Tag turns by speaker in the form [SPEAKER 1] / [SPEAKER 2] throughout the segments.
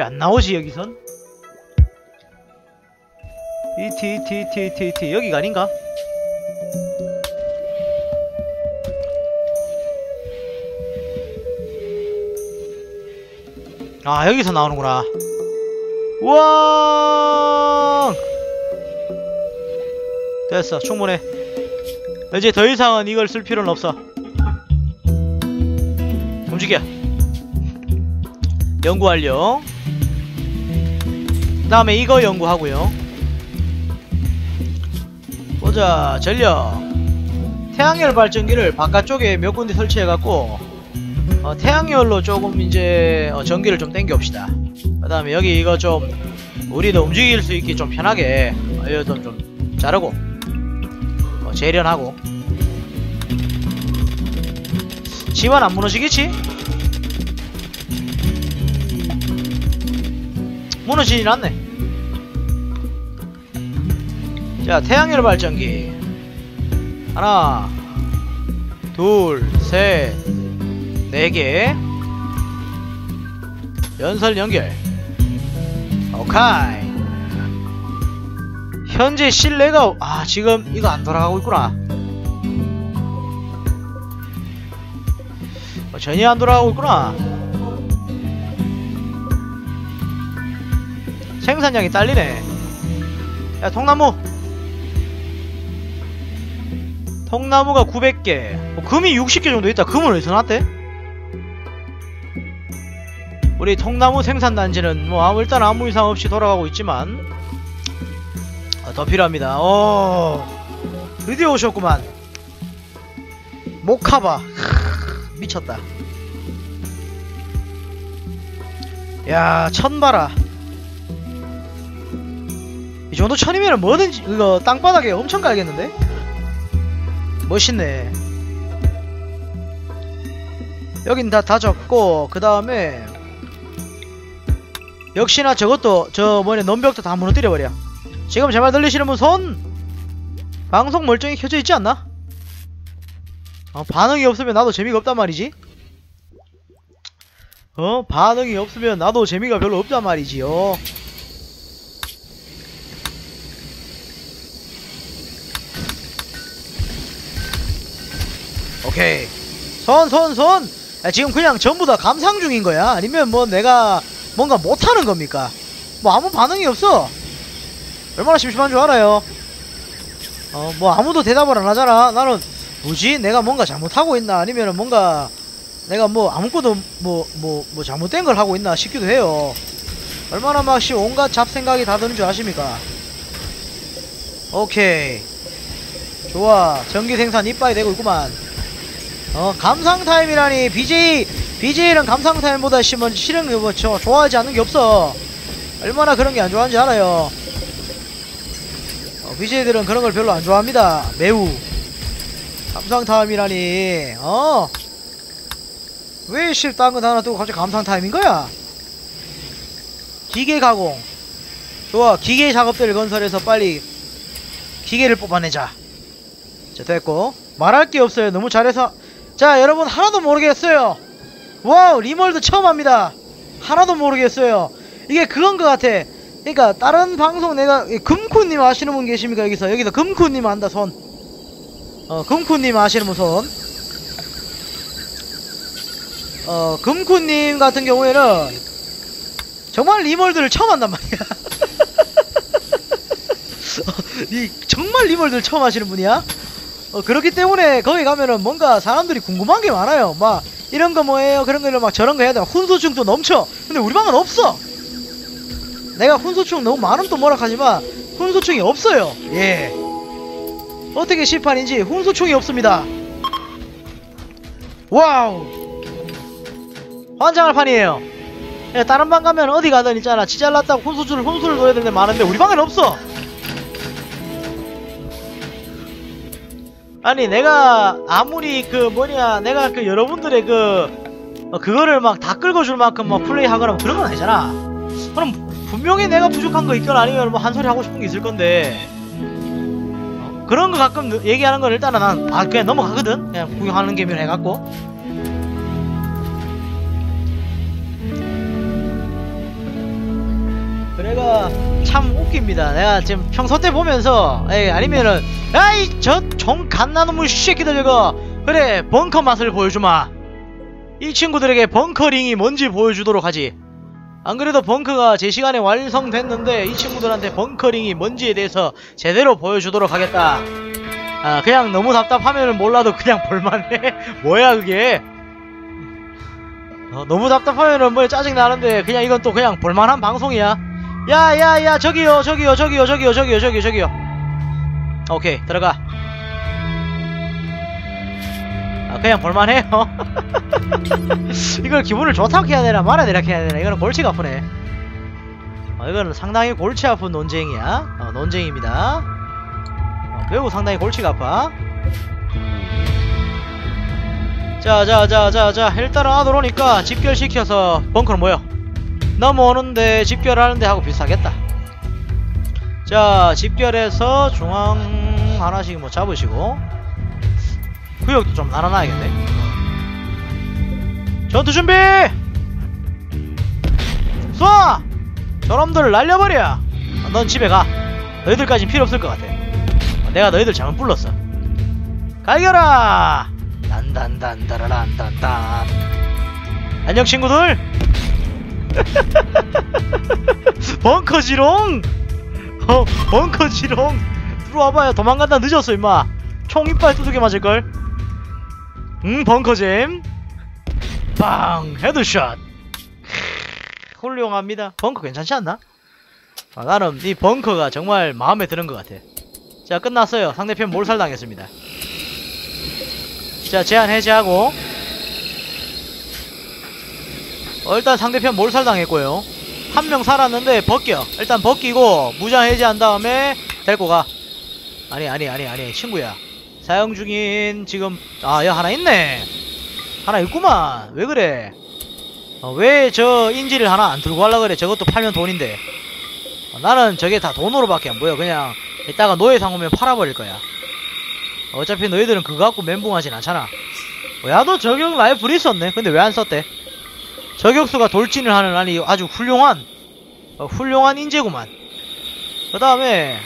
[SPEAKER 1] 왜 안 나오지 여기선? 이티 이티 이티 이티 이티 여기가 아닌가? 아 여기서 나오는구나. 우와 됐어 충분해. 이제 더 이상은 이걸 쓸 필요는 없어. 움직여. 연구 완료. 그 다음에 이거 연구하고요. 보자 전력. 태양열 발전기를 바깥쪽에 몇 군데 설치해갖고 어, 태양열로 조금 이제 어, 전기를 좀 땡겨옵시다. 그 다음에 여기 이거 좀 우리도 움직일 수 있게 좀 편하게 어, 이거 좀, 좀 자르고 어, 재련하고. 집안 안 무너지겠지? 무너지진 않네. 자 태양열 발전기. 하나 둘셋 네 개. 연설 연결. 오카이. 현재 실내가 아 지금 이거 안 돌아가고 있구나. 어, 전혀 안 돌아가고 있구나 생산량이 딸리네. 야 통나무. 통나무가 900개. 어, 금이 60개 정도 있다. 금을 어디서 났대? 우리 통나무 생산단지는 뭐 아무 일단 아무 이상 없이 돌아가고 있지만 어, 더 필요합니다. 오 드디어 오셨구만. 모카바. 크, 미쳤다. 야 천봐라 이 정도 천이면 뭐든지 이거 땅바닥에 엄청 깔겠는데? 멋있네 여긴 다 다졌고 그 다음에 역시나 저것도 저 뭐냐 넘벽도 다 무너뜨려버려 지금 제 말 들리시는 분 손! 방송 멀쩡히 켜져 있지 않나? 어, 반응이 없으면 나도 재미가 없단 말이지 어? 반응이 없으면 나도 재미가 별로 없단 말이지요 오케이. 손 손 손! 야, 지금 그냥 전부 다 감상 중인 거야? 아니면 뭐 내가 뭔가 못하는 겁니까? 뭐 아무 반응이 없어. 얼마나 심심한 줄 알아요? 어 뭐 아무도 대답을 안 하잖아. 나는 뭐지? 내가 뭔가 잘못하고 있나? 아니면 뭔가 내가 뭐 아무것도 뭐뭐뭐 잘못된 걸 하고 있나 싶기도 해요. 얼마나 막시 온갖 잡생각이 다 드는 줄 아십니까? 오케이. 좋아. 전기 생산 이빠이 되고 있구만 어 감상 타임이라니. BJ BJ는 감상 타임보다 심은 싫은 거 저, 좋아하지 않는 게 없어. 얼마나 그런 게 안 좋아하는지 알아요. 어, BJ들은 그런 걸 별로 안 좋아합니다. 매우. 감상 타임이라니. 어? 왜 실딴 거 하나 두고 갑자기 감상 타임인 거야? 기계 가공. 좋아. 기계 작업들을 건설해서 빨리 기계를 뽑아내자. 자 됐고. 말할 게 없어요. 너무 잘해서 자 여러분 하나도 모르겠어요. Wow 림월드 처음 합니다. 하나도 모르겠어요. 이게 그건 것 같아. 그러니까 다른 방송 내가 금쿠님 아시는 분 계십니까? 여기서. 여기서 금쿠님 안다 손. 어, 금쿠님 아시는 분 손. 어, 금쿠님 같은 경우에는 정말 림월드를 처음 한단 말이야. 어, 이 정말 림월드를 처음 하시는 분이야. 어, 그렇기 때문에 거기 가면은 뭔가 사람들이 궁금한 게 많아요. 막 이런 거 뭐예요? 그런 거를 막 저런 거 해야 돼. 훈수충도 넘쳐. 근데 우리 방은 없어. 내가 훈수충 너무 많은 또 뭐라 하지만 훈수충이 없어요. 예. 어떻게 시판인지 훈수충이 없습니다. Wow! 환장할 판이에요. 예, 다른 방 가면 어디 가든 있잖아. 지잘났다고 훈수를 훈수를 둬야 되는데 많은데 우리 방엔 없어. 아니 내가 아무리 그 뭐냐 내가 그 여러분들의 그 어, 그거를 막 다 끌어줄 만큼 뭐 플레이하거나 뭐 그런 건 아니잖아. 그럼 분명히 내가 부족한 거 있거나 아니면 뭐 한 소리 하고 싶은 게 있을 건데. 그런 거 가끔 느- 얘기하는 건 일단은 난 아, 그냥 넘어가거든. 그냥 구경하는 개념 해갖고 그래가 참 웃깁니다 내가 지금 평소 때 보면서 에이 아니면은 야이 저종 갓나놈의 새끼들 저거 그래 벙커 맛을 보여주마 이 친구들에게 벙커링이 뭔지 보여주도록 하지 안 그래도 벙커가 제 시간에 완성됐는데 이 친구들한테 벙커링이 뭔지에 대해서 제대로 보여주도록 하겠다. 아 그냥 너무 답답하면은 몰라도 그냥 볼만해. 뭐야 그게? 어, 너무 답답하면은 뭐 짜증 나는데 그냥 이건 또 그냥 볼만한 방송이야. 야야야 저기요 저기요 저기요 저기요 저기요 저기요 저기요. 오케이 들어가. 아 그냥 볼만해요. 이걸 기분을 좋다고 해야 되나 되나 해야 되나 이거는 골치가 아프네 어, 이거는 상당히 골치 아픈 논쟁이야 어, 논쟁입니다 어, 매우 상당히 골치가 아파 자자자자자 일단은 안 오니까 집결시켜서 벙커로 모여 넘어오는데 집결하는데 하고 비슷하겠다 자 집결해서 중앙 하나씩 뭐 잡으시고 구역도 좀 나눠놔야겠네 전투 준비! 쏴! 저놈들을 날려버려! 아, 넌 집에 가. 너희들까진 필요 없을 것 같아. 아, 내가 너희들 잘못 불렀어. 갈겨라! 단단단다라란단단. 안녕 친구들! 벙커지롱! 어, 벙커지롱! 들어와봐요. 도망간다 늦었어 임마. 총 이빨 두둑이 맞을걸? 응 벙커잼. 빵! Headshot! 크, 훌륭합니다. 벙커 괜찮지 않나? 아, 나는 이 벙커가 정말 마음에 드는 것 같아. 자, 끝났어요. 상대편 몰살당했습니다. 자, 제한 해제하고. 어, 일단 상대편 몰살 당했고요. 한 명 살았는데 벗겨. 일단 벗기고 무장 해제한 다음에 데리고 가. 아니, 아니, 아니, 아니. 친구야. 사용 중인 지금 아, 야 하나 있네. 하나 있구만 왜 그래 어, 왜 저 인지를 하나 안 들고 가려 그래 저것도 팔면 돈인데 어, 나는 저게 다 돈으로밖에 안 보여 그냥 이따가 노예상 오면 팔아버릴 거야 어차피 너희들은 그거 갖고 멘붕하진 않잖아 어, 야너 저격 라이플 있었네 근데 왜 안 썼대 저격수가 돌진을 하는 아니 아주 훌륭한 어, 훌륭한 인재구만. 그 다음에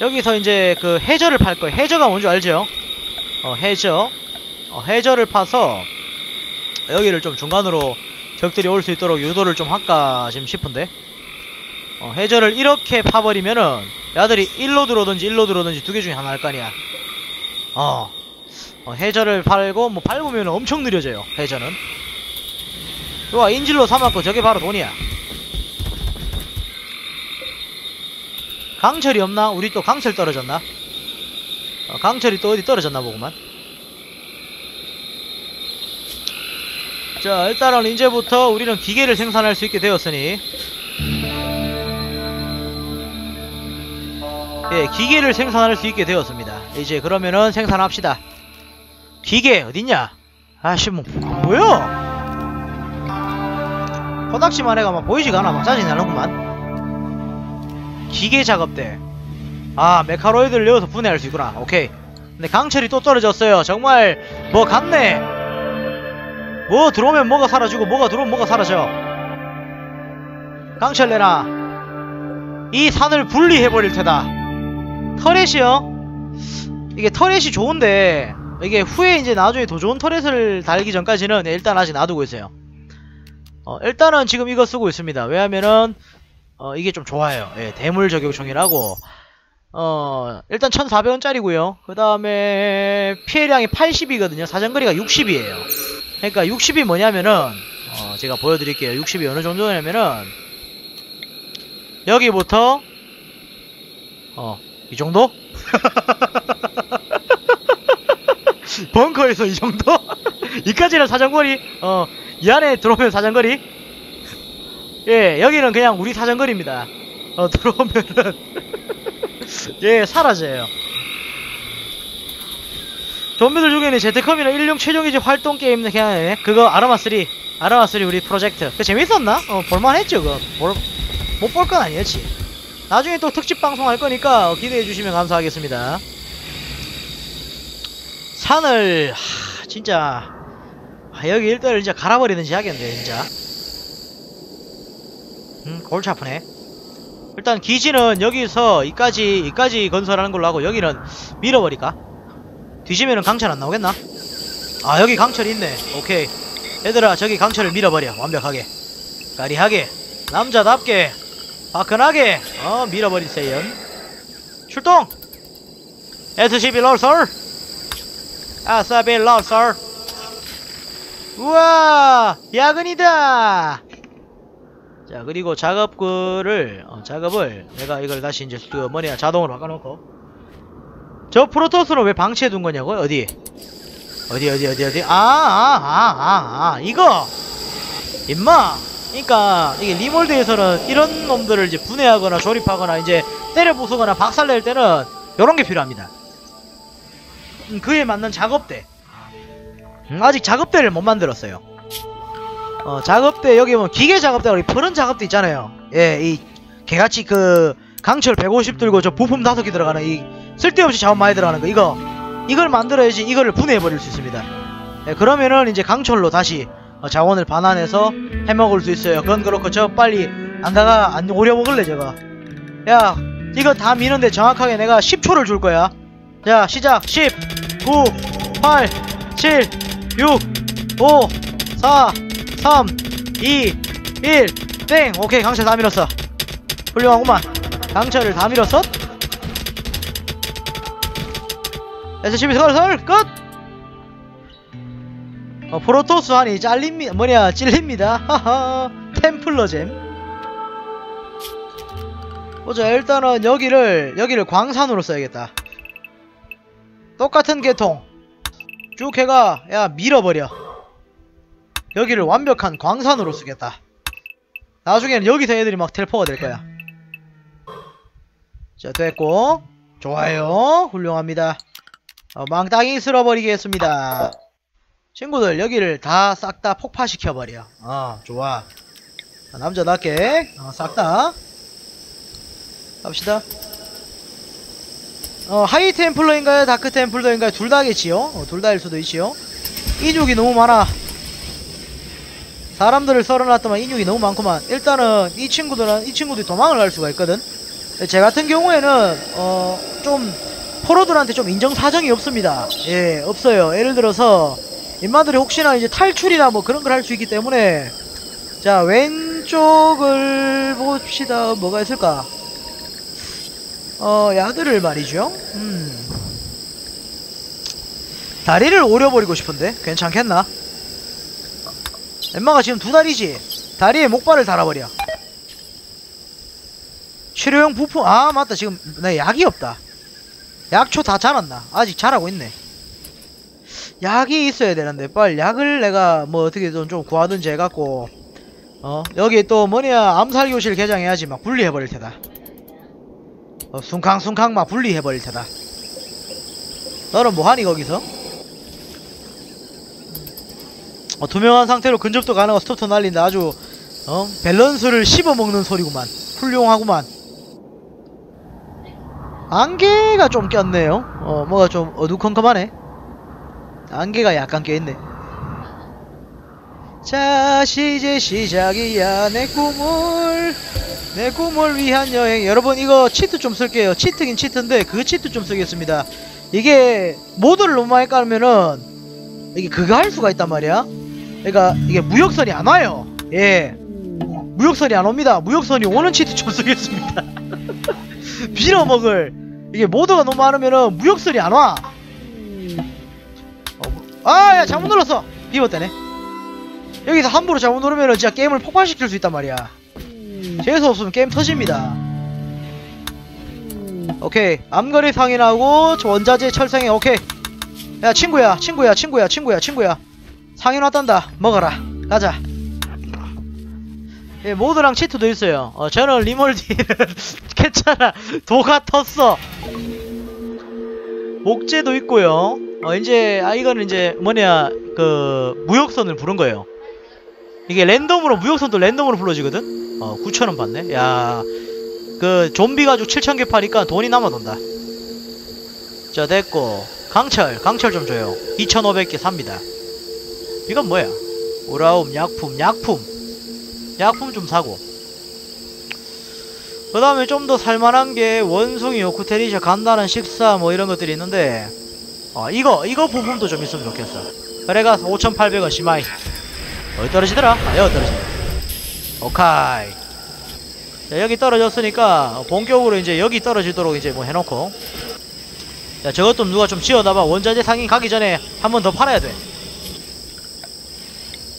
[SPEAKER 1] 여기서 이제 그 해저를 팔 거야 해저가 뭔지 알죠? 어 해저. 어, 해저를 파서 여기를 좀 중간으로 적들이 올 수 있도록 유도를 좀 할까 지금 싶은데. 어, 해저를 이렇게 파버리면은 야들이 일로 들어오든지 일로 들어오든지 두 개 중에 하나 할 거 아니야. 어, 어, 해저를 팔고 뭐 밟으면 엄청 느려져요 해저는 좋아 인질로 삼았고 저게 바로 돈이야. 강철이 없나? 우리 또 강철 떨어졌나? 어, 강철이 또 어디 떨어졌나 보구만. 자 일단은 이제부터 우리는 기계를 생산할 수 있게 되었으니. 예 기계를 생산할 수 있게 되었습니다. 이제 그러면은 생산합시다. 기계 어딨냐? 아씨 뭐 뭐야 코닥치만 해가 막 보이지가 않아. 막 짜증이 나는구만. 기계 작업대. 아 메카로이드를 넣어서 분해할 수 있구나. 오케이. 근데 강철이 또 떨어졌어요. 정말 뭐 같네. 뭐 들어오면 뭐가 사라지고 뭐가 들어오면 뭐가 사라져. 강철 내놔. 이 산을 분리해버릴 테다. 터렛이요? 이게 터렛이 좋은데 이게 후에 이제 나중에 더 좋은 터렛을 달기 전까지는 일단 아직 놔두고 있어요 어, 일단은 지금 이거 쓰고 있습니다. 왜냐면은 어, 이게 좀 좋아요. 예, 대물 저격총이라고. 어 일단 1400원짜리고요. 그 다음에 피해량이 80이거든요. 사정거리가 60이에요. 그러니까 60이 뭐냐면은 어 제가 보여드릴게요. 60이 어느 정도냐면은 여기부터 어 이 정도? 벙커에서 이 정도? 이까지는 사정거리 어 이 안에 들어오면 사정거리? 예 여기는 그냥 우리 사정거리입니다. 어 들어오면은. 예 사라져요. 좀비들 중에는 제트컴이나 일용 최종이지 활동 게임 그냥 예, 그거 아라마3 아라마3 우리 프로젝트. 그 재밌었나? 어 볼만했죠 그거. 못 볼 건 아니었지. 나중에 또 특집 방송 할 거니까 어, 기대해 주시면 감사하겠습니다. 산을 하, 진짜 아, 여기 일단을 이제 갈아버리든지 하겠는데 진짜. 음 골치 아프네. 일단 기지는 여기서 이까지 이까지 건설하는 걸로 하고 여기는 밀어버릴까? 뒤지면은 강철 안 나오겠나? 아 여기 강철 있네. 오케이. 얘들아 저기 강철을 밀어버려. 완벽하게. 까리하게. 남자답게. 화끈하게. 어 밀어버리세요. 출동! SCB 롤설! SCB 롤설 우와 야근이다. 자 그리고 작업글을 어, 작업을 내가 이걸 다시 이제 그 뭐냐 자동으로 바꿔놓고. 저 프로토스는 왜 방치해 둔 거냐고? 어디? 어디 어디 어디 어디? 아 아 아 아 아 이거! 임마! 그러니까 이게 리몰드에서는 이런 놈들을 이제 분해하거나 조립하거나 이제 때려 부수거나 박살낼 때는 요런 게 필요합니다. 음, 그에 맞는 작업대 음, 아직 작업대를 못 만들었어요. 어 작업대 여기 뭐 기계 작업대가 푸른 작업대 있잖아요. 예 이 개같이 그 강철 150 들고 저 부품 다섯 개 들어가는 이 쓸데없이 자원 많이 들어가는 거 이거. 이걸 만들어야지 이거를 분해해 버릴 수 있습니다. 예, 그러면은 이제 강철로 다시 어, 자원을 반환해서 해먹을 수 있어요. 그건 그렇고 저 빨리 안 가가 안 오려 먹을래 저거. 야 이거 다 미는데 정확하게 내가 10초를 줄 거야. 자 시작. 10 9 8 7 6 5 4 3 2 1땡! 오케이 강철 다 밀었어. 훌륭하구만. 강철을 다 밀었어? SCP 설설 끝! 어, 프로토스 한이 잘립니다. 뭐냐 찔립니다. 하하. 템플러잼. 보자 일단은 여기를 여기를 광산으로 써야겠다. 똑같은 계통 쭉 해가 야 밀어버려. 여기를 완벽한 광산으로 쓰겠다. 나중에는 여기서 애들이 막 텔포가 될 거야. 자 됐고. 좋아요. 훌륭합니다. 어, 몽땅 쓸어버리겠습니다. 친구들 여기를 다 싹다 폭파시켜버려. 어 좋아. 자, 남자답게. 어, 싹다. 갑시다 어 High Templar인가요? Dark Templar인가요? 둘 다겠지요 어, 둘 다일 수도 있지요 인육이 너무 많아. 사람들을 썰어놨더만 인육이 너무 많구만. 일단은 이 친구들은 이 친구들이 도망을 갈 수가 있거든. 제 같은 경우에는 어 좀 포로들한테 좀 인정 사정이 없습니다. 예 없어요. 예를 들어서 인마들이 혹시나 이제 탈출이나 뭐 그런 걸 할 수 있기 때문에 자 왼쪽을 봅시다. 뭐가 있을까 어 야들을 말이죠. 음. 다리를 오려버리고 싶은데? 괜찮겠나? 엠마가 지금 두 다리지? 다리에 목발을 달아버려. 치료용 부품 아 맞다. 지금 나 약이 없다. 약초 다 자랐나? 아직 자라고 있네. 약이 있어야 되는데 빨리 약을 내가 뭐 어떻게든 좀 구하든지 해갖고 어 여기 또 뭐냐 암살교실 개장해야지 막 분리해버릴 테다 어, 숭캉숭캉 막 분리해버릴 테다. 너는 뭐하니 거기서? 어, 투명한 상태로 근접도 가능하고 스톱도 날린다. 아주 어 밸런스를 씹어먹는 소리구만. 훌륭하구만. 안개가 좀 꼈네요. 어 뭐가 좀 어두컴컴하네. 안개가 약간 껴있네. 자 이제 시작이야 내 꿈을 내 꿈을 위한 여행. 여러분 이거 cheat 좀 쓸게요. cheat긴 cheat인데 그 cheat 좀 쓰겠습니다. 이게 mod를 너무 많이 깔면은 이게 그거 할 수가 있단 말이야. 그러니까 이게 무역선이 안 와요. 예. 무역선이 안 옵니다. 무역선이 오는 치트 좀 쓰겠습니다. 빌어먹을. 이게 모드가 너무 많으면은 무역선이 안와. 아야 잘못 눌렀어. 비웠다네. 여기서 함부로 잘못 누르면은 진짜 게임을 폭발시킬 수 있단 말이야 재수 없으면 게임 터집니다. 오케이. 암거리 상인하고 원자재 철생해 오케이. 야 친구야 친구야 친구야 친구야 친구야. 상인 왔단다. 먹어라. 가자. 예, 모드랑 치트도 있어요. 어, 저는 리몰디는 괜찮아. 도가 텄어. 목재도 있고요. 어 이제 아 이거는 이제 뭐냐 그 무역선을 부른 거예요. 이게 랜덤으로 무역선도 랜덤으로 불러지거든 어 9천원 받네? 야 그 좀비 가죽 7천 개 파니까 돈이 남아돈다. 자 됐고. 강철 강철 좀 줘요. 2500개 삽니다. 이건 뭐야? 우라움 약품 약품. 약품 좀 사고. 그 다음에 좀 더 살만한 게 원숭이 오쿠테리샤 간단한 식사 뭐 이런 것들이 있는데 어 이거 이거 부품도 좀 있으면 좋겠어. 그래가 5800원 시마이. 어디 떨어지더라? 아 여기 떨어지네 오카이 자 여기 떨어졌으니까 본격으로 이제 여기 떨어지도록 이제 뭐 해놓고 자 저것도 누가 좀 지어놔봐 원자재 상인 가기 전에 한 번 더 팔아야 돼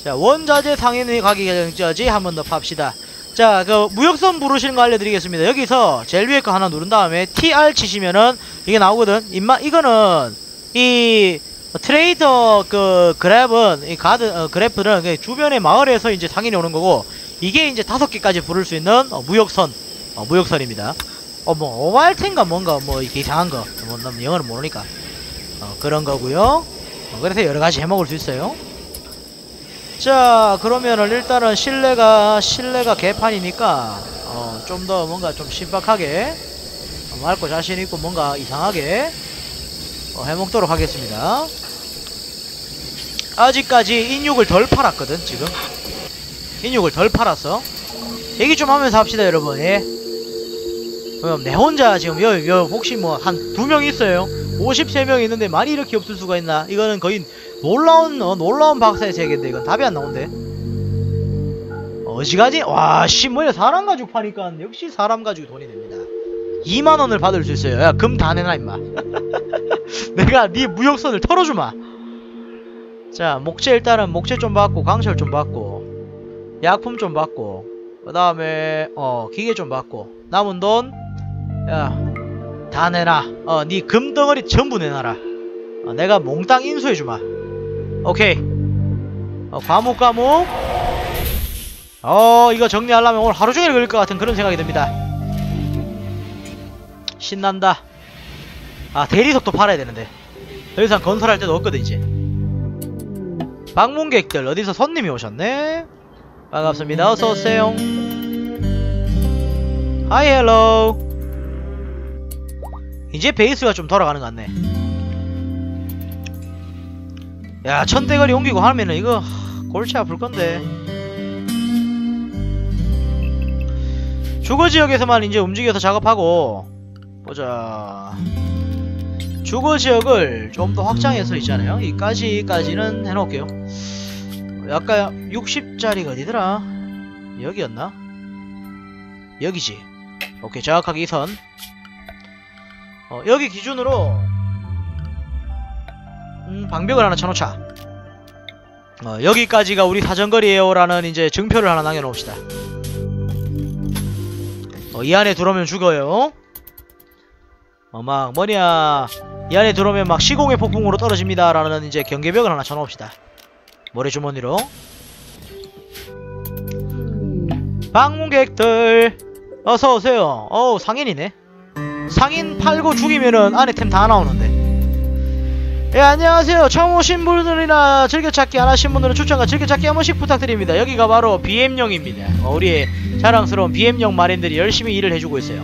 [SPEAKER 1] 자, 원자재 상인이 가기 전까지 한 번 더 팝시다. 자, 그 무역선 부르시는 거 알려드리겠습니다. 여기서 제일 위에 거 하나 누른 다음에 TR 치시면은 이게 나오거든. 임마 이거는 이 트레이더 그 그랩은 이 가드 어, 그래프는 그 주변의 마을에서 이제 상인이 오는 거고 이게 이제 다섯 개까지 부를 수 있는 어, 무역선 어, 무역선입니다. 어뭐 오발텐가 뭔가 뭐 이상한 거. 뭐, 난 영어를 모르니까 어, 그런 거고요. 어, 그래서 여러 가지 해먹을 수 있어요. 자 그러면은 일단은 실내가 실내가 개판이니까 어, 좀 더 뭔가 좀 신박하게 어, 맑고 자신 있고 뭔가 이상하게 어, 해먹도록 하겠습니다. 아직까지 인육을 덜 팔았거든 지금 인육을 덜 팔았어. 얘기 좀 하면서 합시다 여러분. 예. 그럼 내 혼자 지금 여, 여 혹시 뭐 한 두 명 있어요. 53명 있는데 말이 이렇게 없을 수가 있나? 이거는 거의 놀라운 어, 놀라운 박사의 세계인데 이건 답이 안 나온대. 어지가지? 와, 씨 뭐야 사람 가죽 파니까 역시 사람 가죽이 돈이 됩니다. 2만 원을 받을 수 있어요. 야, 금 다 내놔 임마. 내가 네 무역선을 털어주마. 자, 목재 일단은 목재 좀 받고 강철 좀 받고 약품 좀 받고 그 다음에 어 기계 좀 받고 남은 돈 야, 다 내놔. 어, 네 금덩어리 전부 내놔라. 어, 내가 몽땅 인수해주마. 오케이. 어, 과목 과목. 어, 이거 정리하려면 오늘 하루 종일 걸릴 것 같은 그런 생각이 듭니다. 신난다. 아, 대리석도 팔아야 되는데. 더 이상 건설할 데도 없거든, 이제. 방문객들, 어디서 손님이 오셨네? 반갑습니다. 어서오세요. Hi, hello. 이제 베이스가 좀 돌아가는 것 같네. 야, 천대거리 옮기고 하면은 이거 하, 골치 아플 건데. 주거 지역에서만 이제 움직여서 작업하고 보자. 주거 지역을 좀 더 확장해서 있잖아요. 이까지까지는 해놓을게요. 약간 60짜리가 어디더라? 여기였나? 여기지. 오케이, 정확하게 이 선. 어, 여기 기준으로 음, 방벽을 하나 쳐놓자. 어, 여기까지가 우리 사정거리에요라는 이제 증표를 하나 남겨놓읍시다. 어, 이 안에 들어오면 죽어요. 어, 막 뭐냐 이 안에 들어오면 막 시공의 폭풍으로 떨어집니다라는 이제 경계벽을 하나 쳐놓읍시다. 모래주머니로. 방문객들 어서 오세요. 어우 상인이네. 상인 팔고 죽이면은 안에 템 다 나오는데. 예, 안녕하세요. 처음 오신 분들이나 즐겨찾기 안 하신 분들은 추천과 즐겨찾기 한 번씩 부탁드립니다. 여기가 바로 BM용입니다. 어, 우리의 자랑스러운 BM용 마린들이 열심히 일을 해주고 있어요.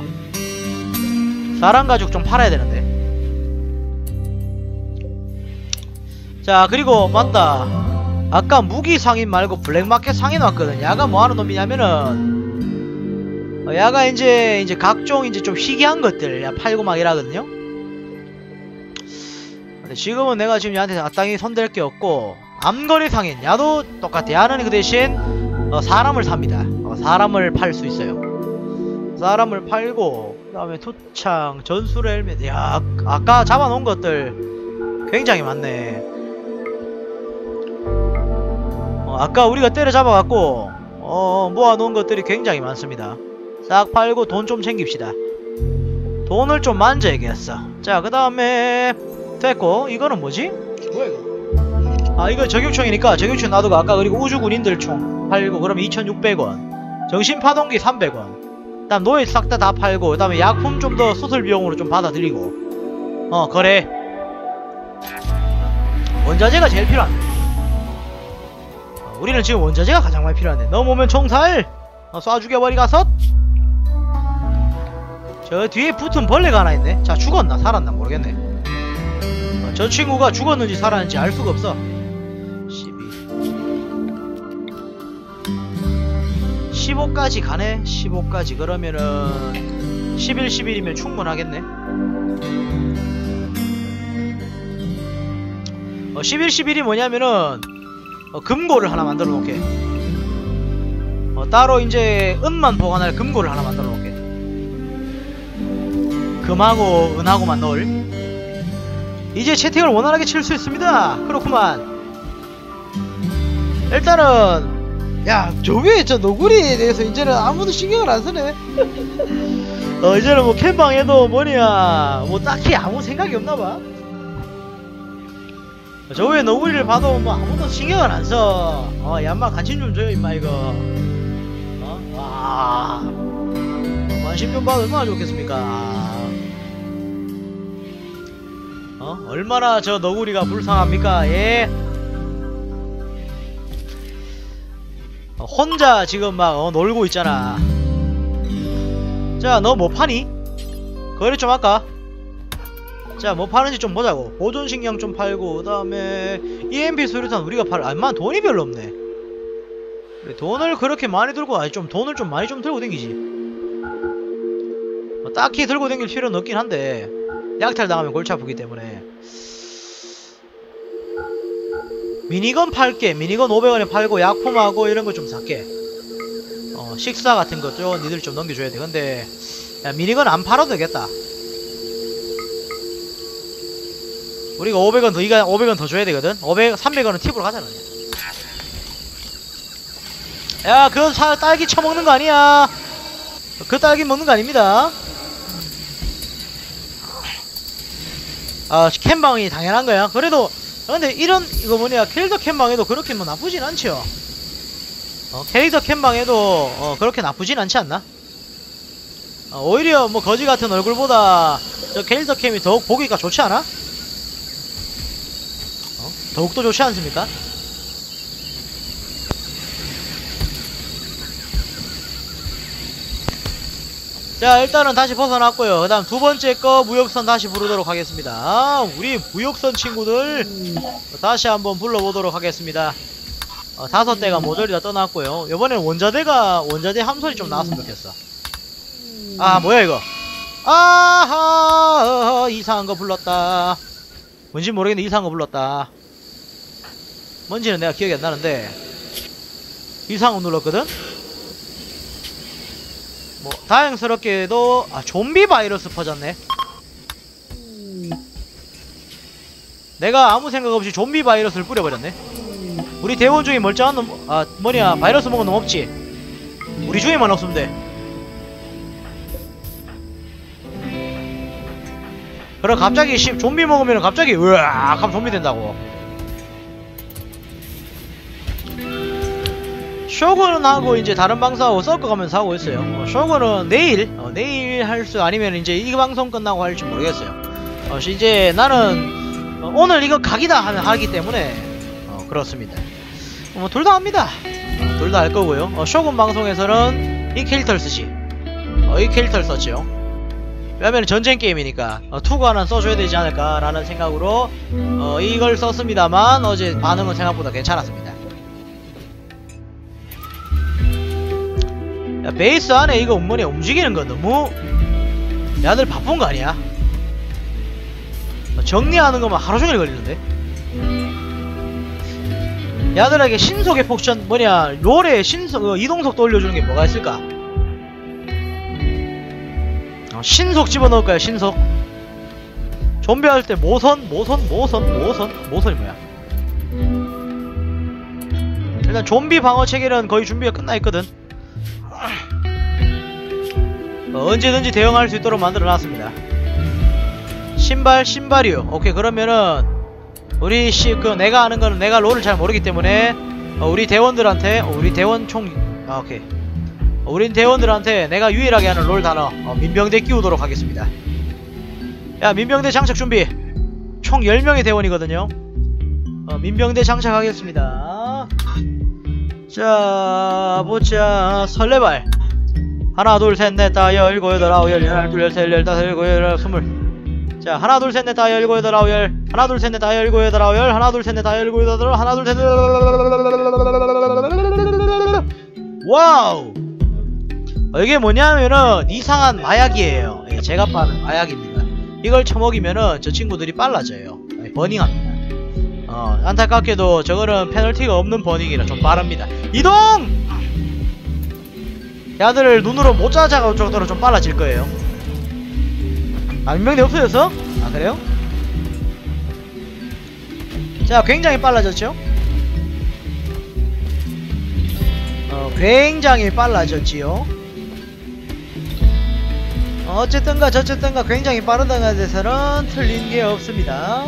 [SPEAKER 1] 사람 가죽 좀 팔아야 되는데. 자, 그리고 맞다. 아까 무기 상인 말고 블랙마켓 상인 왔거든. 야가 뭐 하는 놈이냐면은 어, 야가 이제 이제 각종 이제 좀 희귀한 것들 야 팔고 막 이러거든요. 근데 지금은 내가 지금 얘한테 마땅히 손댈 게 없고 암거리 상인 야도 똑같아. 야는 그 대신 어, 사람을 삽니다. 어, 사람을 팔 수 있어요. 사람을 팔고 그 다음에 투창, 전술 헬멧 야 아까 잡아놓은 것들 굉장히 많네. 아까 우리가 때려잡아갖고 어, 모아놓은 것들이 굉장히 많습니다. 싹 팔고 돈 좀 챙깁시다. 돈을 좀 만져야겠어. 자, 그 다음에 됐고 이거는 뭐지? 뭐야 이거? 아 이거 저격총이니까 저격총 놔두고 아까 그리고 우주군인들 총 팔고 그러면 2600원 정신파동기 300원 그다음 노예 싹 다 다 팔고 그 다음에 약품 좀 더 수술 비용으로 좀 받아들이고 어 거래 원자재가 제일 필요한데 어, 우리는 지금 원자재가 가장 많이 필요한데. 넘어오면 총살. 어, 쏴 죽여버리가서. 저 뒤에 붙은 벌레가 하나 있네. 자 죽었나? 살았나? 모르겠네. 어, 어, 저 친구가 죽었는지 살았는지 알 수가 없어. 12 15까지 가네? 15까지 그러면은 11, 11이면 충분하겠네. 어, 11, 11이 뭐냐면은 어, 금고를 하나 만들어 놓게. 어, 따로 이제 은만 보관할 금고를 하나 만들어 놓게. 금하고 은하고만 넣을. 이제 채팅을 원활하게 칠 수 있습니다. 그렇구만. 일단은 야저 위에 저 너구리에 대해서 이제는 아무도 신경을 안 쓰네. 어 이제는 뭐 캠방에도 뭐냐 뭐 딱히 아무 생각이 없나봐 저 위에 너구리를 봐도 뭐 아무도 신경을 안 써 어 얌마 관심 좀 줘요 임마 이거 어? 와 관심 좀 받으면 얼마나 좋겠습니까 어? 얼마나 저 너구리가 불쌍합니까 예 어, 혼자 지금 막 어, 놀고 있잖아 자 너 뭐 파니? 거래 좀 할까? 자 뭐 파는지 좀 보자고. 보존식량 좀 팔고 그 다음에 EMP 수류탄 우리가 팔 아마 돈이 별로 없네. 돈을 그렇게 많이 들고 아니 좀 돈을 좀 많이 좀 들고 댕기지. 뭐 딱히 들고 댕길 필요는 없긴 한데 약탈 당하면 골치 아프기 때문에. 미니건 팔게. 미니건 500원에 팔고 약품하고 이런 거 좀 살게. 어 식사 같은 거죠 니들 좀 넘겨줘야 돼. 근데 야, 미니건 안 팔아도 되겠다 우리가 500원 더 이가 500원 더 줘야 되거든? 500 300원은 팁으로 가잖아. 야그 사 딸기 처먹는 거 아니야? 그 딸기 먹는 거 아닙니다. 아 캠방이 당연한 거야. 그래도 아, 근데 이런 이거 뭐냐 캐릭터 캠방에도 그렇게 뭐 나쁘진 않죠 어, 캐릭터 캠방에도 어, 그렇게 나쁘진 않지 않나? 어, 오히려 뭐 거지 같은 얼굴보다 저 캐릭터 캠이 더욱 보기가 좋지 않아? 어? 더욱더 좋지 않습니까? 자 일단은 다시 벗어났고요. 그 다음 두 번째 거 무역선 다시 부르도록 하겠습니다. 아, 우리 무역선 친구들 다시 한번 불러보도록 하겠습니다. 어, 다섯 대가 모조리 다 떠났고요. 이번엔 원자대가 원자대 함선이 좀 나왔으면 좋겠어. 아 뭐야 이거? 아하 이상한 거 불렀다. 뭔지 모르겠는데 이상한 거 불렀다 뭔지는 내가 기억이 안 나는데 이상한 거 눌렀거든? 뭐 다행스럽게도 아 좀비 바이러스 퍼졌네. 내가 아무 생각 없이 좀비 바이러스를 뿌려버렸네. 우리 대원 중에 멀쩡한 놈, 아 뭐냐 바이러스 먹은 놈 없지? 우리 중에만 없으면 돼. 그럼 갑자기 씨, 좀비 먹으면 갑자기 으악 하면 좀비 된다고 쇼군하고 이제 다른 방송하고 섞어가면서 하고 있어요. 어, 쇼군은 내일, 어, 내일 할 수 아니면 이제 이 방송 끝나고 할지 모르겠어요. 어, 이제 나는 어, 오늘 이거 각이다 하면 하기 때문에 어, 그렇습니다. 뭐 둘 다 합니다. 어, 둘다 할 거고요. 어, 쇼군 방송에서는 이 캐릭터를 쓰지. 어, 이 캐릭터를 썼죠. 왜냐면 전쟁 게임이니까 어, 투구 하나 써줘야 되지 않을까라는 생각으로 어, 이걸 썼습니다만 어제 반응은 생각보다 괜찮았습니다. 야, 베이스 안에 이거 뭐냐 움직이는 거 너무 야들 바쁜 거 아니야? 어, 정리하는 것만 하루 종일 걸리는데? 야들에게 신속의 폭션 뭐냐 롤에 신속 어, 이동속도 올려주는 게 뭐가 있을까? 어, 신속 집어넣을까요 신속? 좀비 할 때 모선 모선 모선 모선 모선이 뭐야? 일단 좀비 방어 체계는 거의 준비가 끝나 있거든. 언제든지 대응할 수 있도록 만들어 놨습니다. 신발, 신발이요. 오케이, 그러면은, 우리 씨, 그, 내가 아는 거는 내가 롤을 잘 모르기 때문에, 어, 우리 대원들한테, 어, 우리 대원 총, 아, 오케이. 어, 우린 대원들한테 내가 유일하게 하는 롤 단어, 어, 민병대 끼우도록 하겠습니다. 야, 민병대 장착 준비. 총 10명의 대원이거든요. 어, 민병대 장착하겠습니다. 자, 보자. 설레발. 하나, 둘, 셋, 넷, 다, 열, 고, 여덟, 아홉, 열, 열하나, 둘, 열, 셋, 열, 다섯, 열고, 열, 스물. 자, 하나, 둘, 셋, 넷, 다, 열, 고, 여덟, 아홉, 열. 하나 둘셋넷 다섯 일곱 여덟 아홉 열. 하나 둘 셋 넷 다섯 일곱 여덟 하나 둘 셋넷 Wow! 어, 이게 뭐냐면은 이상한 마약이에요. 예, 제가 파는 마약입니다. 이걸 처먹이면은 저 친구들이 빨라져요. 예, burning합니다. 어 안타깝게도 저거는 페널티가 없는 burning이라 좀 빠릅니다. 이동! 야들을 눈으로 못 찾아갈 정도로 좀 빨라질 거예요 아 민병대 없어졌어? 아 그래요? 자 굉장히 빨라졌죠? 어 굉장히 빨라졌지요 어, 어쨌든가 저쨌든가 굉장히 빠르다는 데서는 틀린 게 없습니다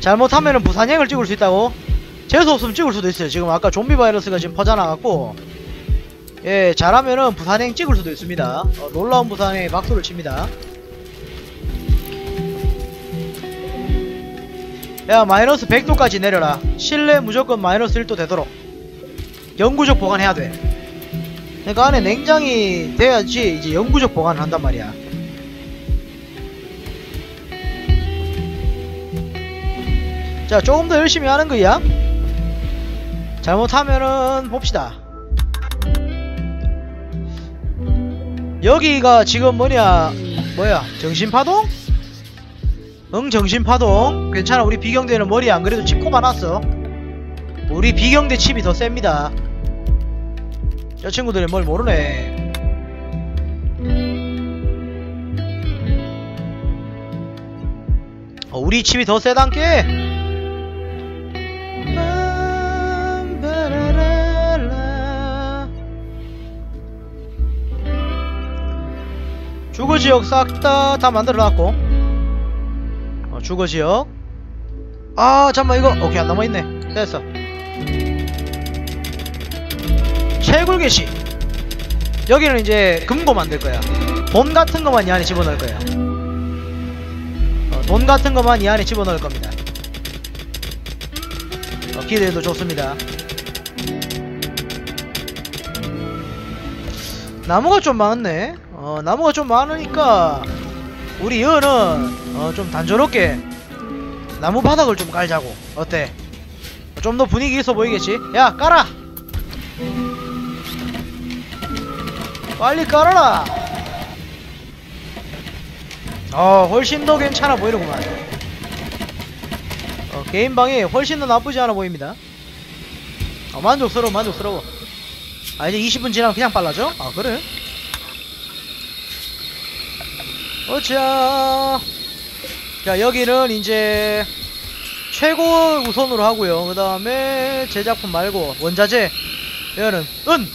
[SPEAKER 1] 잘못하면은 부산행을 찍을 수 있다고? 재수 없으면 찍을 수도 있어요. 지금 아까 좀비 바이러스가 지금 퍼져나갔고 예 잘하면은 부산행 찍을 수도 있습니다. 어, 놀라운 부산에 박수를 칩니다. 야 마이너스 100도까지 내려라. 실내 무조건 마이너스 1도 되도록. 영구적 보관해야 돼. 그러니까 안에 냉장이 돼야지 이제 영구적 보관을 한단 말이야. 자 조금 더 열심히 하는 거야 잘못하면은 봅시다. 여기가 지금 뭐냐? 뭐야? 정신파동? 응 정신파동. 괜찮아. 우리 비경대는 머리 안 그래도 칩고 많았어. 우리 비경대 칩이 더 셉니다. 저 친구들은 뭘 모르네. 어, 우리 칩이 더 세단께 주거지역 싹 다 다 만들어놨고. 어, 주거지역. 아 잠만 이거. 오케이 안 남아있네. 됐어. 채굴 개시. 여기는 이제 금고 만들 거야. 돈 같은 것만 이 안에 집어넣을 거야. 어, 돈 같은 것만 이 안에 집어넣을 겁니다. 어, 기대도 좋습니다. 나무가 좀 많네 어 나무가 좀 많으니까 우리 여는 어, 좀 단조롭게 나무 바닥을 좀 깔자고. 어때? 좀 더 분위기 있어 보이겠지? 야 깔아! 빨리 깔아라! 어 훨씬 더 괜찮아 보이는구만. 어, 개인방이 훨씬 더 나쁘지 않아 보입니다. 어, 만족스러워 만족스러워. 아 이제 20분 지나면 그냥 빨라져? 아 그래? 어차 자 여기는 이제 최고 우선으로 하고요. 그 다음에 제작품 말고 원자재 여기는 은!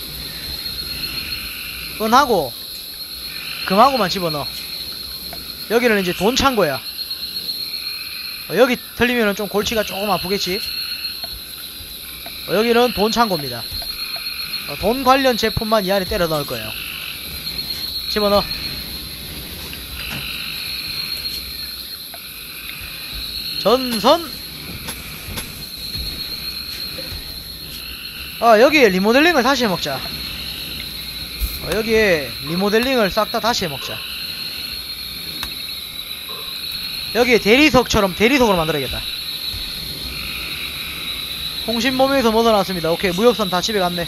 [SPEAKER 1] 은하고 금하고만 집어넣어. 여기는 이제 돈 창고야. 어, 여기 틀리면은 좀 골치가 조금 아프겠지? 어, 여기는 돈 창고입니다. 어, 돈 관련 제품만 이 안에 때려 넣을 거예요. 집어넣어 전선. 아 여기에 리모델링을 다시 해먹자. 어, 여기에 리모델링을 싹 다 다시 해먹자. 여기에 대리석처럼 대리석으로 만들어야겠다. 홍신 범위에서 mod어놨습니다. 오케이 무역선 다 집에 갔네.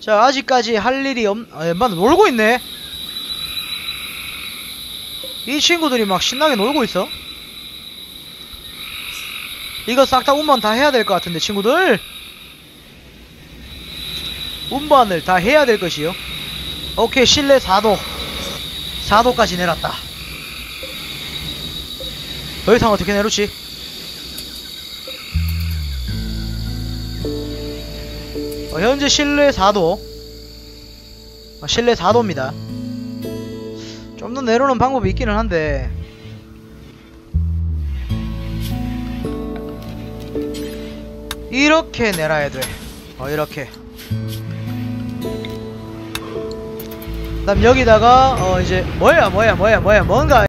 [SPEAKER 1] 자 아직까지 할 일이 없.. 아 엠마 놀고 있네 이 친구들이 막 신나게 놀고 있어? 이거 싹 다 운반 다 해야 될 것 같은데 친구들? 운반을 다 해야 될 것이요. 오케이 실내 4도. 4도까지 내렸다. 더 이상 어떻게 내놓지? 어, 현재 실내 4도. 어, 실내 4도입니다 좀 더 내려오는 방법이 있기는 한데 이렇게 내려야 돼. 어, 이렇게. 그다음 여기다가 어 이제 뭐야 뭐야 뭐야 뭐야 뭔가